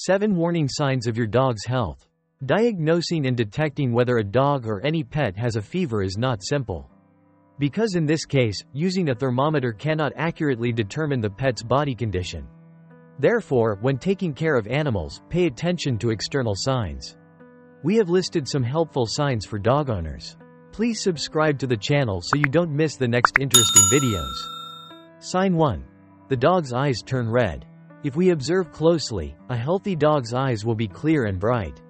7 Warning Signs of your dog's health. Diagnosing and detecting whether a dog or any pet has a fever is not simple. Because in this case, using a thermometer cannot accurately determine the pet's body condition. Therefore, when taking care of animals, pay attention to external signs. We have listed some helpful signs for dog owners. Please subscribe to the channel so you don't miss the next interesting videos. Sign 1. The dog's eyes turn red. If we observe closely, a healthy dog's eyes will be clear and bright.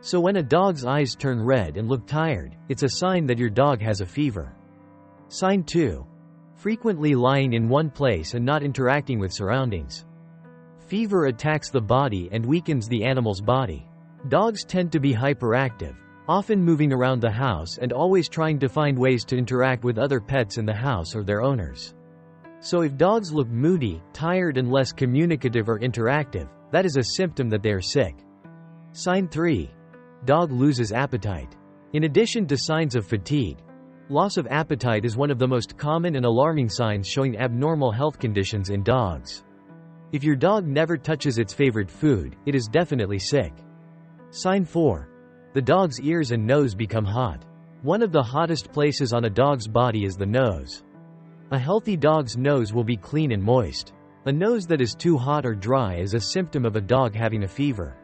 So when a dog's eyes turn red and look tired, it's a sign that your dog has a fever. Sign 2. Frequently lying in one place and not interacting with surroundings. Fever attacks the body and weakens the animal's body. Dogs tend to be hyperactive, often moving around the house and always trying to find ways to interact with other pets in the house or their owners. So if dogs look moody, tired and less communicative or interactive, that is a symptom that they are sick. Sign 3. Dog loses appetite. In addition to signs of fatigue, loss of appetite is one of the most common and alarming signs showing abnormal health conditions in dogs. If your dog never touches its favorite food, it is definitely sick. Sign 4. The dog's ears and nose become hot. One of the hottest places on a dog's body is the nose. A healthy dog's nose will be clean and moist. A nose that is too hot or dry is a symptom of a dog having a fever.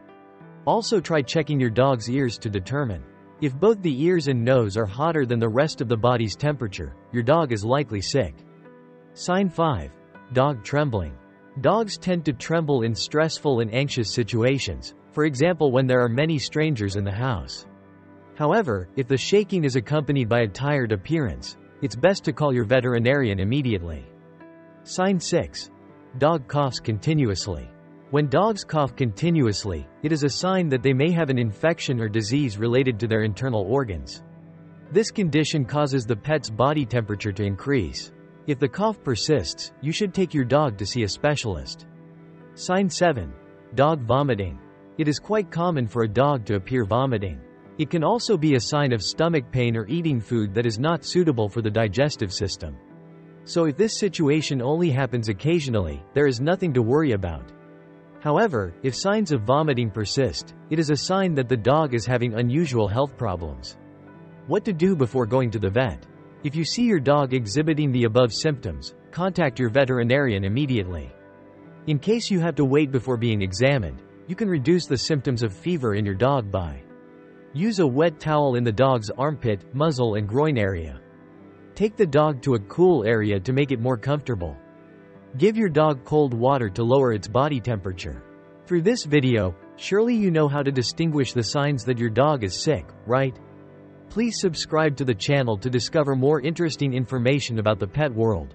Also try checking your dog's ears to determine. If both the ears and nose are hotter than the rest of the body's temperature, your dog is likely sick. Sign 5. Dog trembling. Dogs tend to tremble in stressful and anxious situations, for example when there are many strangers in the house. However, if the shaking is accompanied by a tired appearance, it's best to call your veterinarian immediately. Sign 6. Dog coughs continuously. When dogs cough continuously, it is a sign that they may have an infection or disease related to their internal organs. This condition causes the pet's body temperature to increase. If the cough persists, you should take your dog to see a specialist. Sign 7. Dog vomiting. It is quite common for a dog to appear vomiting. It can also be a sign of stomach pain or eating food that is not suitable for the digestive system. So if this situation only happens occasionally, there is nothing to worry about. However, if signs of vomiting persist, it is a sign that the dog is having unusual health problems. What to do before going to the vet? If you see your dog exhibiting the above symptoms, contact your veterinarian immediately. In case you have to wait before being examined, you can reduce the symptoms of fever in your dog by Use a wet towel in the dog's armpit, muzzle and groin area. Take the dog to a cool area to make it more comfortable. Give your dog cold water to lower its body temperature. Through this video, surely you know how to distinguish the signs that your dog is sick, right? Please subscribe to the channel to discover more interesting information about the pet world.